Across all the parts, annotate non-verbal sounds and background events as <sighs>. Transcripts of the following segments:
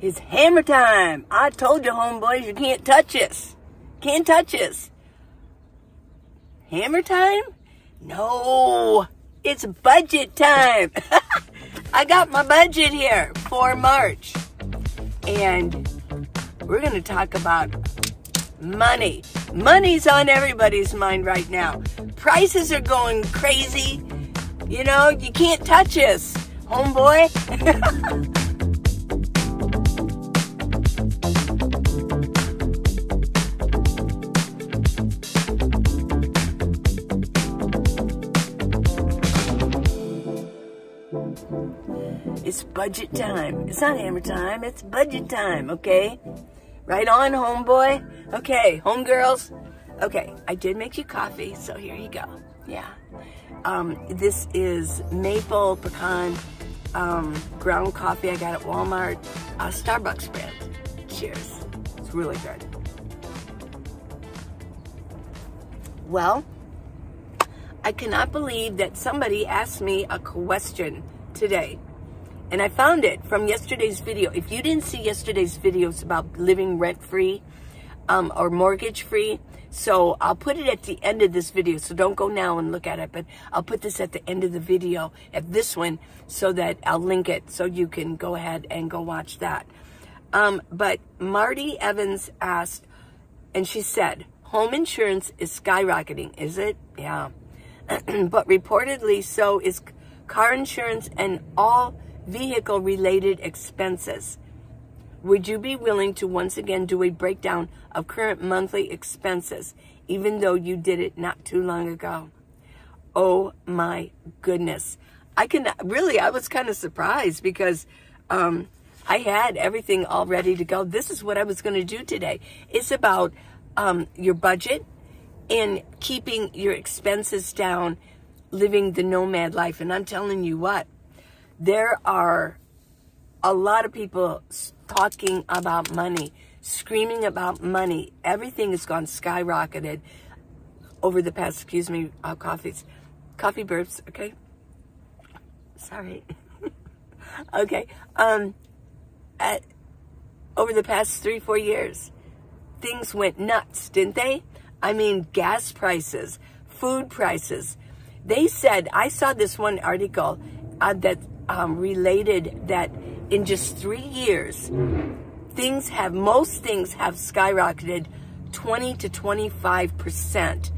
It's hammer time. I told you, homeboys, you can't touch us. Can't touch us. Hammer time? No, it's budget time. <laughs> I got my budget here for March. And we're going to talk about money. Money's on everybody's mind right now. Prices are going crazy. You know, you can't touch us, homeboy. <laughs> budget time. It's not hammer time, it's budget time, okay? Right on, homeboy. Okay, homegirls. Okay, I did make you coffee, so here you go. Yeah. Um, this is maple pecan um, ground coffee I got at Walmart, uh, Starbucks brand. Cheers. It's really good. Well, I cannot believe that somebody asked me a question today. And I found it from yesterday's video. If you didn't see yesterday's videos about living rent-free um, or mortgage-free, so I'll put it at the end of this video. So don't go now and look at it, but I'll put this at the end of the video, at this one, so that I'll link it so you can go ahead and go watch that. Um, but Marty Evans asked, and she said, home insurance is skyrocketing, is it? Yeah. <clears throat> but reportedly so is car insurance and all vehicle related expenses. Would you be willing to once again do a breakdown of current monthly expenses, even though you did it not too long ago? Oh my goodness. I can really, I was kind of surprised because um, I had everything all ready to go. This is what I was going to do today. It's about um, your budget and keeping your expenses down, living the nomad life. And I'm telling you what, there are a lot of people talking about money, screaming about money. Everything has gone skyrocketed over the past, excuse me, uh, coffees, coffee burps, okay? Sorry. <laughs> okay. Um, at, over the past three, four years, things went nuts, didn't they? I mean, gas prices, food prices. They said, I saw this one article uh, that um, related that in just three years, things have, most things have skyrocketed 20 to 25%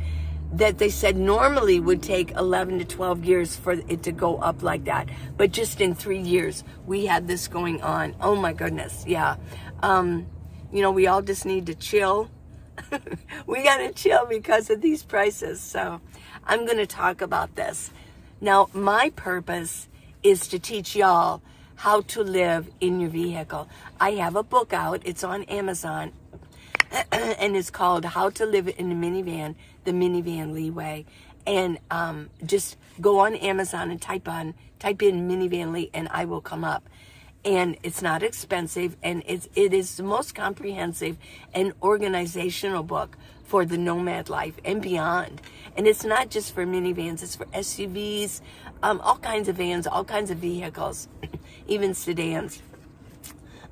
that they said normally would take 11 to 12 years for it to go up like that. But just in three years, we had this going on. Oh my goodness. Yeah. Um, you know, we all just need to chill. <laughs> we got to chill because of these prices. So I'm going to talk about this. Now, my purpose is to teach y'all how to live in your vehicle. I have a book out. It's on Amazon. <clears throat> and it's called How to Live in a Minivan, the Minivan Lee Way. And um, just go on Amazon and type on, type in Minivan Lee and I will come up. And it's not expensive and it's, it is the most comprehensive and organizational book for the nomad life and beyond. And it's not just for minivans, it's for SUVs, um, all kinds of vans, all kinds of vehicles, <clears throat> even sedans.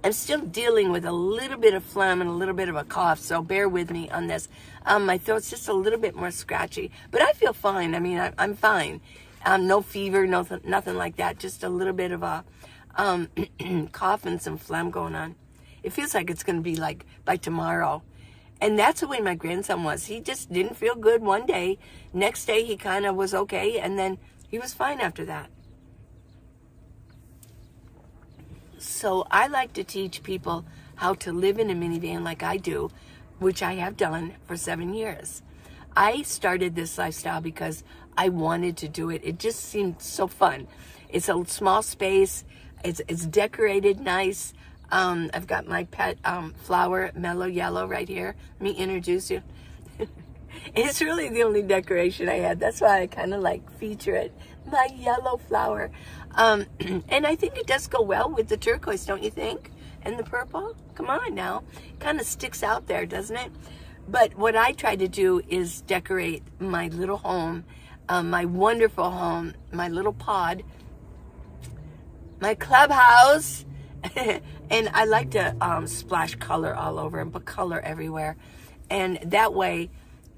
I'm still dealing with a little bit of phlegm and a little bit of a cough, so bear with me on this. Um, my throat's just a little bit more scratchy, but I feel fine. I mean, I, am fine. Um, no fever, no, nothing like that. Just a little bit of a um, <clears throat> cough and some phlegm going on. It feels like it's going to be like by tomorrow. And that's the way my grandson was. He just didn't feel good one day. Next day, he kind of was okay. And then he was fine after that. So I like to teach people how to live in a minivan like I do, which I have done for seven years. I started this lifestyle because I wanted to do it. It just seemed so fun. It's a small space. It's, it's decorated nice. Um, I've got my pet um, flower, Mellow Yellow, right here. Let me introduce you. It's really the only decoration I had. That's why I kind of like feature it. My yellow flower. Um, <clears throat> and I think it does go well with the turquoise, don't you think? And the purple? Come on now. It Kind of sticks out there, doesn't it? But what I try to do is decorate my little home, um, my wonderful home, my little pod, my clubhouse, <laughs> and I like to um, splash color all over and put color everywhere. And that way,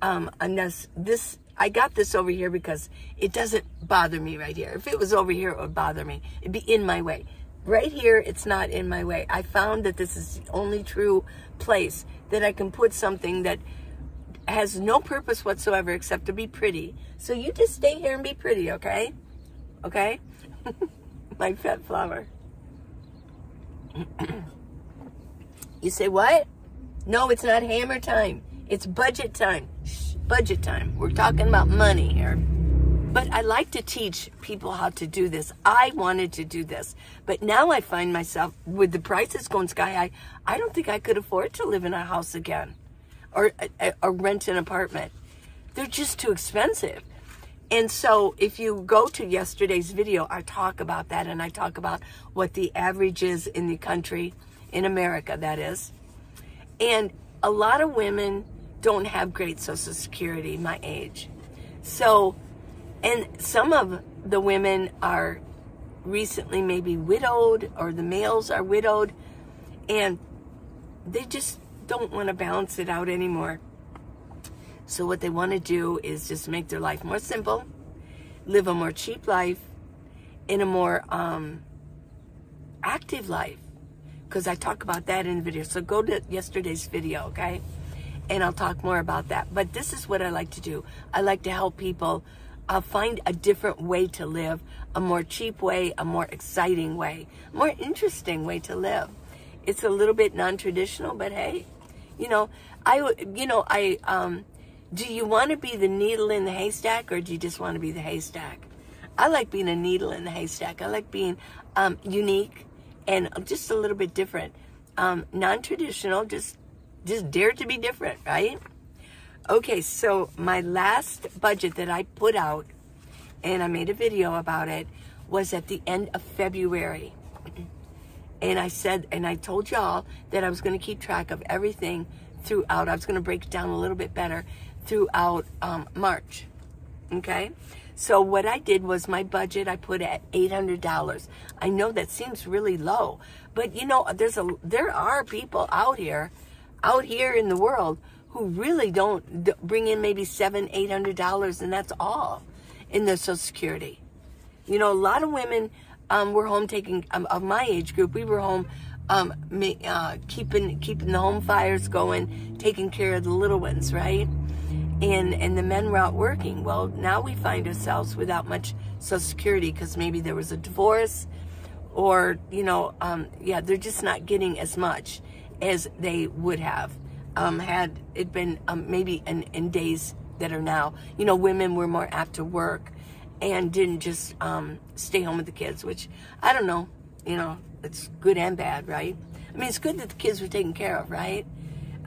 um, unless this, I got this over here because it doesn't bother me right here. If it was over here, it would bother me. It'd be in my way. Right here, it's not in my way. I found that this is the only true place that I can put something that has no purpose whatsoever except to be pretty. So you just stay here and be pretty, okay? Okay? <laughs> my pet flower. <clears throat> you say, what? No, it's not hammer time. It's budget time. Shh, budget time. We're talking about money here. But I like to teach people how to do this. I wanted to do this. But now I find myself, with the prices going sky high, I don't think I could afford to live in a house again or, or rent an apartment. They're just too expensive. And so if you go to yesterday's video, I talk about that and I talk about what the average is in the country, in America, that is. And a lot of women don't have great Social Security, my age. So, and some of the women are recently maybe widowed or the males are widowed and they just don't want to balance it out anymore. So what they want to do is just make their life more simple, live a more cheap life, in a more um, active life. Because I talk about that in the video. So go to yesterday's video, okay? And I'll talk more about that. But this is what I like to do. I like to help people uh, find a different way to live, a more cheap way, a more exciting way, more interesting way to live. It's a little bit non-traditional, but hey, you know, I, you know, I, um, do you want to be the needle in the haystack or do you just want to be the haystack? I like being a needle in the haystack. I like being um, unique and just a little bit different. Um, non-traditional, just just dare to be different, right? Okay, so my last budget that I put out, and I made a video about it, was at the end of February. <clears throat> And I said, and I told y'all that I was going to keep track of everything throughout. I was going to break it down a little bit better throughout um, March. Okay? So what I did was my budget I put at $800. I know that seems really low, but you know, there's a there are people out here out here in the world who really don't bring in maybe seven, eight hundred dollars, and that's all in their Social Security. You know, a lot of women um, were home taking um, of my age group. We were home um, uh, keeping keeping the home fires going, taking care of the little ones, right? and and the men were out working. Well, now we find ourselves without much Social Security because maybe there was a divorce, or you know, um, yeah, they're just not getting as much as they would have um, had it been um, maybe in, in, days that are now. You know, women were more apt to work and didn't just um, stay home with the kids, which I don't know. You know, it's good and bad, right? I mean, it's good that the kids were taken care of, right?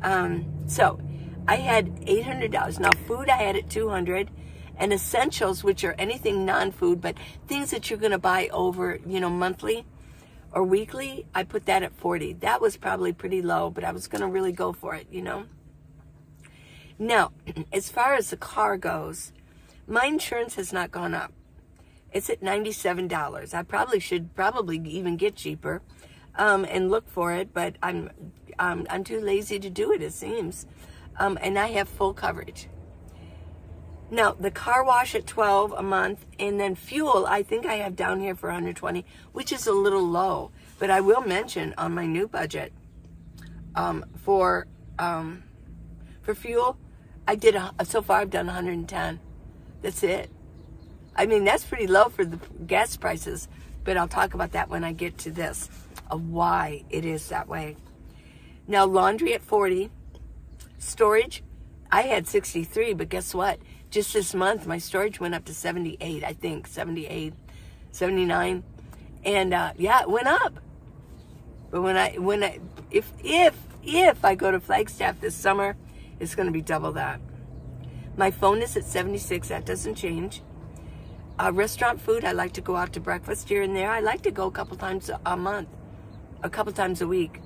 Um, so I had $800. Now, food I had at 200 and essentials, which are anything non-food, but things that you're going to buy over, you know, monthly or weekly, I put that at 40. That was probably pretty low, but I was going to really go for it, you know. Now, <clears throat> as far as the car goes, my insurance has not gone up. It's at $97. I probably should probably even get cheaper um, and look for it, but I'm, I'm, I'm too lazy to do it, it seems um, and I have full coverage. Now, the car wash at 12 a month, and then fuel, I think I have down here for 120, which is a little low. But I will mention on my new budget um, for um, for fuel, I did a, so far I've done 110. That's it. I mean that's pretty low for the gas prices, but I'll talk about that when I get to this of why it is that way. Now laundry at 40, Storage, I had 63, but guess what? Just this month, my storage went up to 78, I think, 78, 79. And uh, yeah, it went up. But when I, when I, if, if, if I go to Flagstaff this summer, it's going to be double that. My phone is at 76. That doesn't change. Uh, restaurant food, I like to go out to breakfast here and there. I like to go a couple times a month, a couple times a week.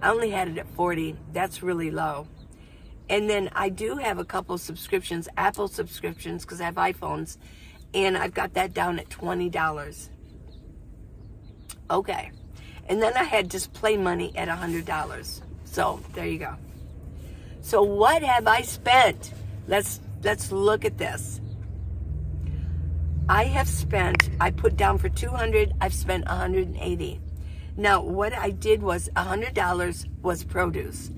I only had it at 40. That's really low. And then I do have a couple subscriptions, Apple subscriptions, because I have iPhones, and I've got that down at $20. Okay. And then I had just play money at $100. So there you go. So what have I spent? Let's let's look at this. I have spent, I put down for 200, I've spent 180. Now, what I did was $100 was produce.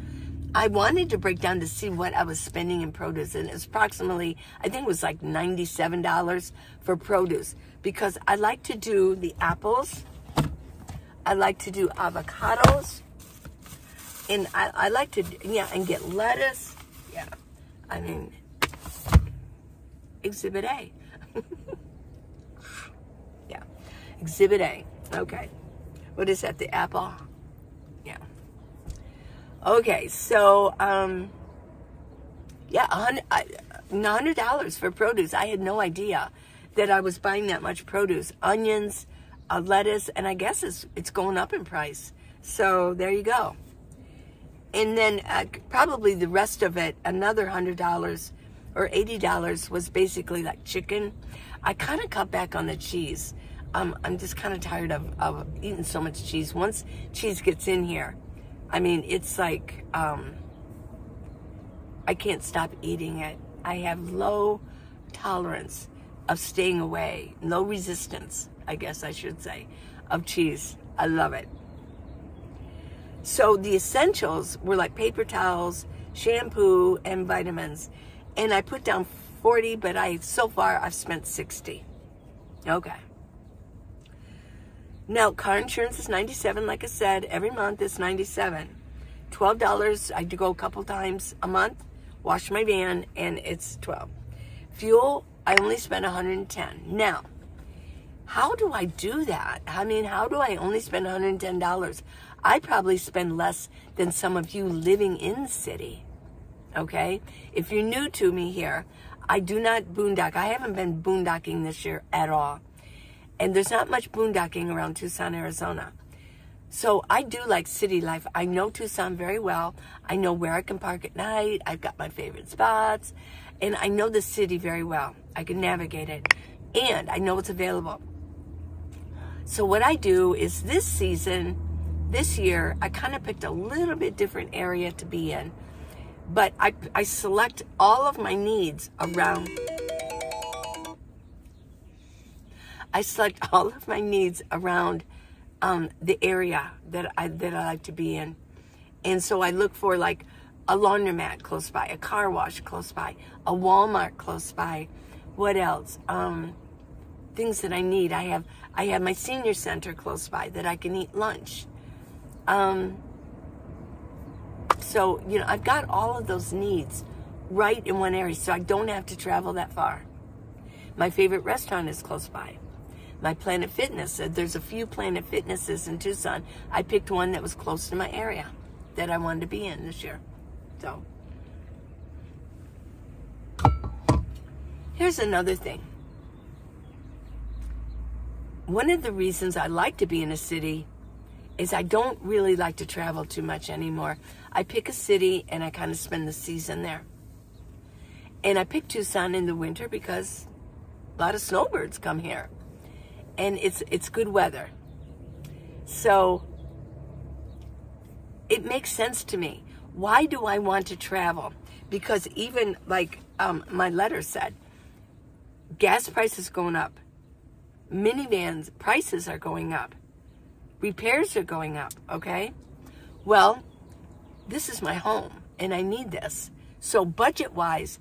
I wanted to break down to see what I was spending in produce, and it was approximately, I think it was like $97 for produce because I like to do the apples, I like to do avocados, and I, I like to, yeah, and get lettuce. Yeah, I mean, Exhibit A. <laughs> yeah, Exhibit A. Okay. What is that, the apple? Okay, so, um, yeah, $100 for produce. I had no idea that I was buying that much produce. Onions, uh, lettuce, and I guess it's, it's going up in price. So there you go. And then uh, probably the rest of it, another $100 or $80 was basically like chicken. I kind of cut back on the cheese. Um, I'm just kind of tired of, of eating so much cheese. Once cheese gets in here, I mean, it's like, um, I can't stop eating it. I have low tolerance of staying away, low resistance, I guess I should say, of cheese. I love it. So the essentials were like paper towels, shampoo, and vitamins. And I put down 40, but I so far I've spent 60. Okay. Now, car insurance is 97 like I said. Every month it's 97 $12. I do go a couple times a month, wash my van, and it's 12 Fuel, I only spend 110 Now, how do I do that? I mean, how do I only spend $110? I probably spend less than some of you living in the city. Okay? If you're new to me here, I do not boondock. I haven't been boondocking this year at all. And there's not much boondocking around Tucson, Arizona. So I do like city life. I know Tucson very well. I know where I can park at night. I've got my favorite spots. And I know the city very well. I can navigate it. And I know it's available. So what I do is this season, this year, I kind of picked a little bit different area to be in. But I, I select all of my needs around I select <laughs> all of my needs around um, the area that I that I like to be in, and so I look for like a laundromat close by, a car wash close by, a Walmart close by. What else? Um, things that I need. I have I have my senior center close by that I can eat lunch. Um, so you know I've got all of those needs right in one area, so I don't have to travel that far. My favorite restaurant is close by my Planet Fitness. Said there's a few Planet Fitnesses in Tucson. I picked one that was close to my area that I wanted to be in this year. So, here's another thing. One of the reasons I like to be in a city is I don't really like to travel too much anymore. I pick a city and I kind of spend the season there. And I pick Tucson in the winter because a lot of snowbirds come here and it's it's good weather. So it makes sense to me. Why do I want to travel? Because even like um, my letter said, gas prices going up, minivans prices are going up, repairs are going up. Okay, well, this is my home and I need this. So budget wise,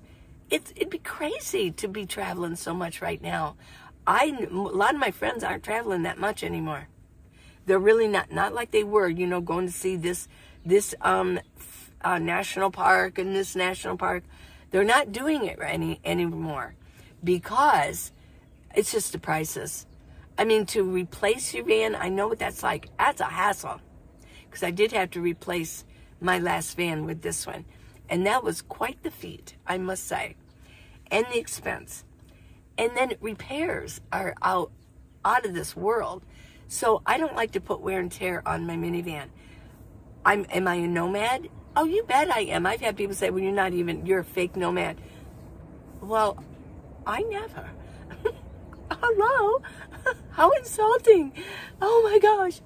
it's it'd be crazy to be traveling so much right now. I a lot of my friends aren't traveling that much anymore. They're really not not like they were, you know, going to see this this um uh, national park and this national park. They're not doing it any anymore because it's just the prices. I mean, to replace your van, I know what that's like. That's a hassle because I did have to replace my last van with this one, and that was quite the feat, I must say, and the expense. And then repairs are out out of this world. So I don't like to put wear and tear on my minivan. I'm am I a nomad? Oh, you bet I am. I've had people say, "Well, you're not even you're a fake nomad." Well, I never. <laughs> Hello? <laughs> How insulting. Oh my gosh.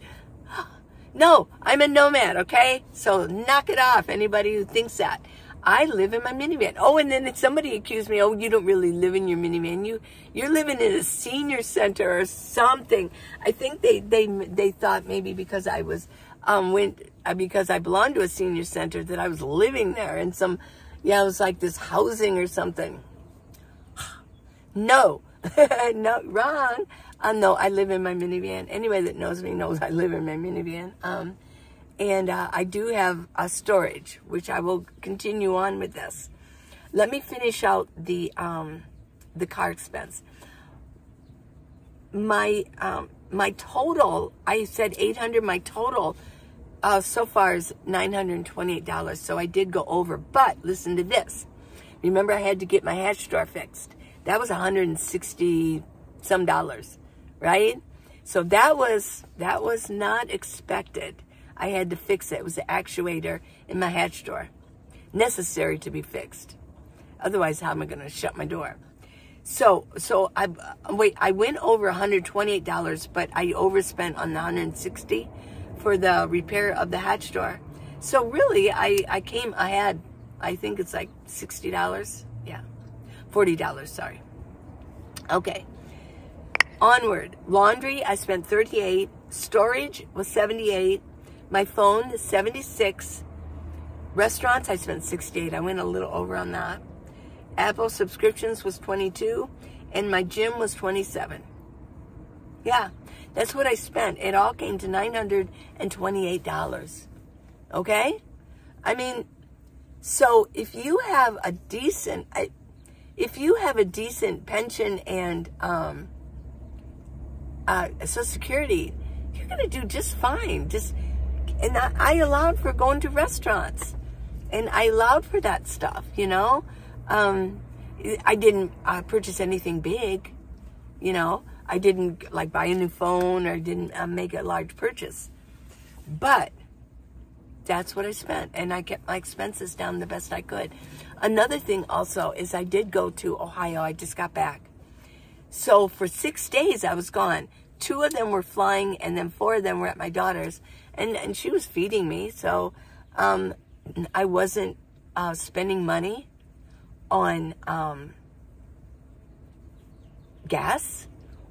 <gasps> No, I'm a nomad, okay? So knock it off, anybody who thinks that. I live in my minivan. Oh, and then if somebody accused me, oh, you don't really live in your minivan. You, you're living in a senior center or something. I think they, they, they thought maybe because I was, um, went, uh, because I belonged to a senior center that I was living there in some, yeah, it was like this housing or something. <sighs> No, <laughs> no, wrong. Uh, no, I live in my minivan. Anybody that knows me knows I live in my minivan. Um, and uh, I do have a storage, which I will continue on with this. Let me finish out the um, the car expense. My um, my total, I said 800. My total uh, so far is $928. So I did go over. But listen to this. Remember, I had to get my hatch door fixed. That was 160 some dollars, right? So that was that was not expected. I had to fix it. It was the actuator in my hatch door. Necessary to be fixed. Otherwise, how am I going to shut my door? So, so I wait. I went over $128, but I overspent on the 160 for the repair of the hatch door. So really, I I came. I had, I think it's like $60. Yeah, $40. Sorry. Okay. Onward. Laundry. I spent 38. Storage was 78. My phone, 76. Restaurants, I spent 68. I went a little over on that. Apple subscriptions was 22. And my gym was 27. Yeah, that's what I spent. It all came to $928. Okay? I mean, so if you have a decent, if you have a decent pension and um, uh, Social Security, you're going to do just fine. Just and I, I, allowed for going to restaurants, and I allowed for that stuff. You know, um, I didn't uh, purchase anything big. You know, I didn't like buy a new phone or didn't uh, make a large purchase, but that's what I spent, and I kept my expenses down the best I could. Another thing also is I did go to Ohio. I just got back. So for six days I was gone. Two of them were flying, and then four of them were at my daughter's and and she was feeding me, so um, I wasn't uh, spending money on um, gas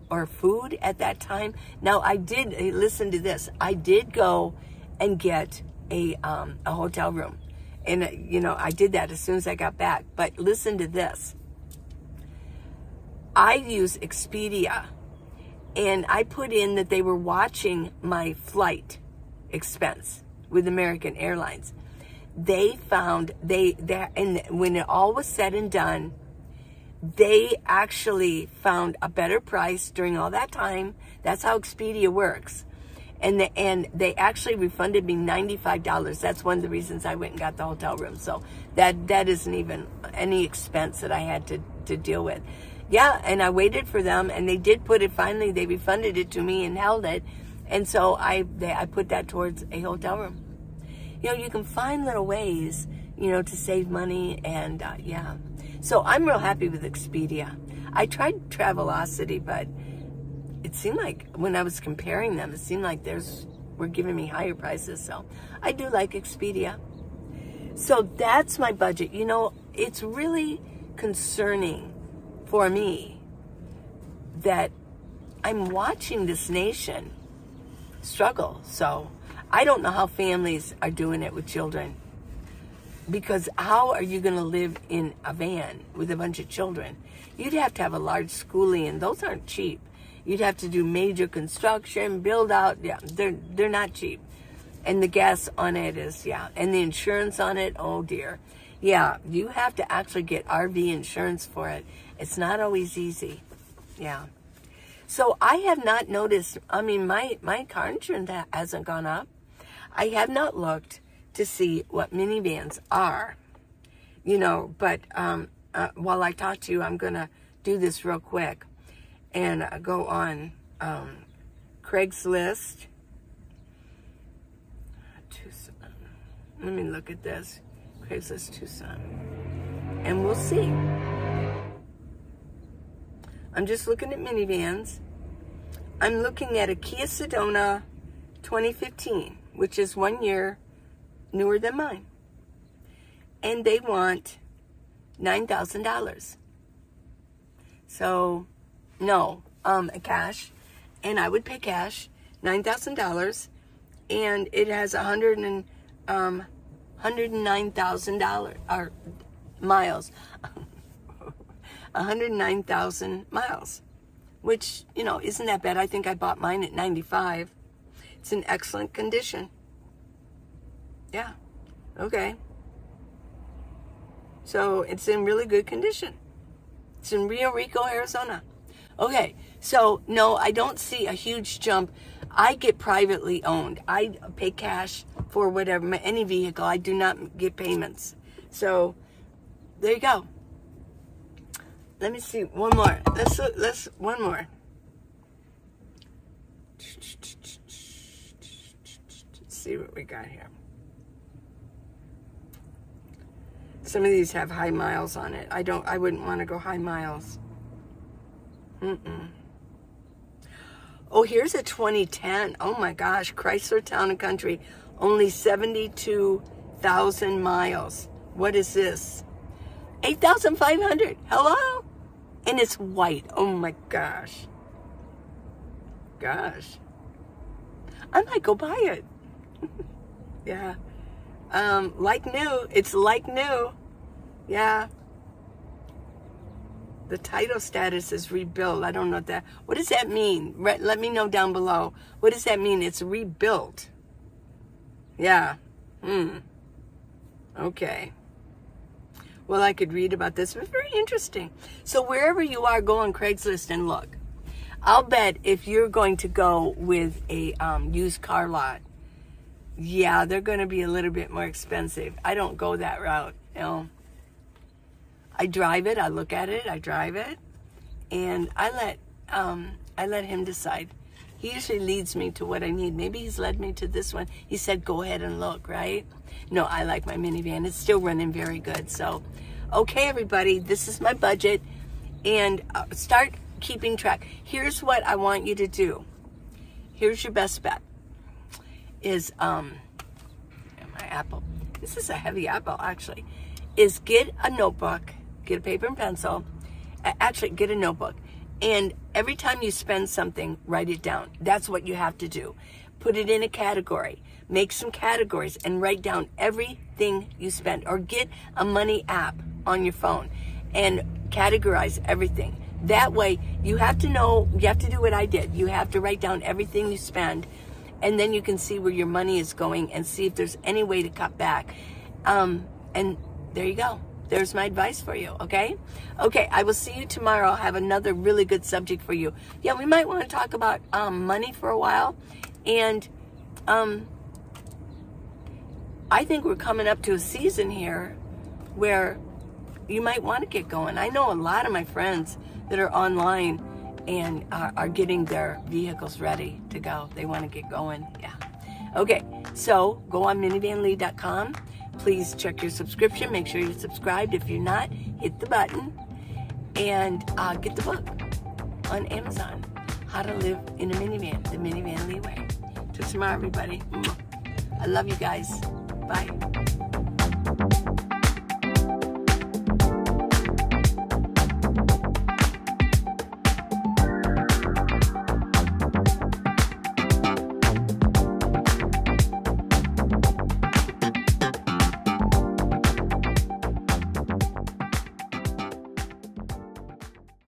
or food at that time. Now I did listen to this. I did go and get a um, a hotel room, and uh, you know I did that as soon as I got back. But listen to this. I use Expedia, and I put in that they were watching my flight expense with American Airlines. They found they that and when it all was said and done, they actually found a better price during all that time. That's how Expedia works. And the, and they actually refunded me $95. That's one of the reasons I went and got the hotel room. So that that isn't even any expense that I had to, to deal with. Yeah, and I waited for them and they did put it finally they refunded it to me and held it and so I, they, I put that towards a hotel room. You know, you can find little ways, you know, to save money and, uh, yeah. So I'm real happy with Expedia. I tried Travelocity, but it seemed like when I was comparing them, it seemed like there's, were giving me higher prices. So I do like Expedia. So that's my budget. You know, it's really concerning for me that I'm watching this nation struggle. So I don't know how families are doing it with children. Because how are you going to live in a van with a bunch of children? You'd have to have a large schooling, and those aren't cheap. You'd have to do major construction, build out. Yeah, they're they're not cheap. And the gas on it is yeah, and the insurance on it. Oh dear, yeah. You have to actually get RV insurance for it. It's not always easy. Yeah. So I have not noticed, I mean, my, my car insurance hasn't gone up. I have not looked to see what minivans are, you know, but um, uh, while I talk to you, I'm going to do this real quick and uh, go on um, Craigslist. Tucson. Let me look at this. Craigslist Tucson. And we'll see. I'm just looking at minivans. I'm looking at a Kia Sedona 2015. which is one year newer than mine. And they want $9,000. So, no, um, cash. And I would pay cash, $9,000. And it has a hundred and, um, $109,000 or miles. <laughs> 109,000 miles, which, you know, isn't that bad. I think I bought mine at 95. It's in excellent condition. Yeah. Okay. So it's in really good condition. It's in Rio Rico, Arizona. Okay. So no, I don't see a huge jump. I get privately owned. I pay cash for whatever, any vehicle. I do not get payments. So there you go. Let me see one more. Let's let's one more. Let's see what we got here. Some of these have high miles on it. I don't. I wouldn't want to go high miles. Mm-mm. Oh, here's a 2010. Oh my gosh, Chrysler Town and Country, only 72,000 miles. What is this? 8,500. Hello? And it's white. Oh my gosh. Gosh. I might go buy it. <laughs> yeah. Um, like new. It's like new. Yeah. The title status is rebuilt. I don't know what that. What does that mean? Let me know down below. What does that mean? It's rebuilt. Yeah. Hmm. Okay. Well, I could read about this. It's very interesting. So wherever you are, go on Craigslist and look. I'll bet if you're going to go with a um, used car lot, yeah, they're going to be a little bit more expensive. I don't go that route. You know, I drive it. I look at it. I drive it, and I let um, I let him decide. He usually leads me to what I need. Maybe he's led me to this one. He said, "Go ahead and look." Right? No, I like my minivan. It's still running very good. So, okay, everybody, this is my budget, and uh, start keeping track. Here's what I want you to do. Here's your best bet. Is um, my apple. This is a heavy apple, actually. Is get a notebook get a paper and pencil, actually get a notebook, and every time you spend something, write it down. That's what you have to do. Put it in a category. Make some categories and write down everything you spend. Or get a money app on your phone and categorize everything. That way, you have to know, you have to do what I did. You have to write down everything you spend, and then you can see where your money is going and see if there's any way to cut back. Um, and there you go there's my advice for you, okay? Okay, I will see you tomorrow. I'll have another really good subject for you. Yeah, we might want to talk about um, money for a while. And um, I think we're coming up to a season here where you might want to get going. I know a lot of my friends that are online and are, are getting their vehicles ready to go. They want to get going. Yeah. Okay, so go on minivanlee.com Please check your subscription. Make sure you're subscribed. If you're not, hit the button and uh, get the book on Amazon. How to Live in a Minivan, the Minivan Lee Way. Till tomorrow, everybody. I love you guys. Bye.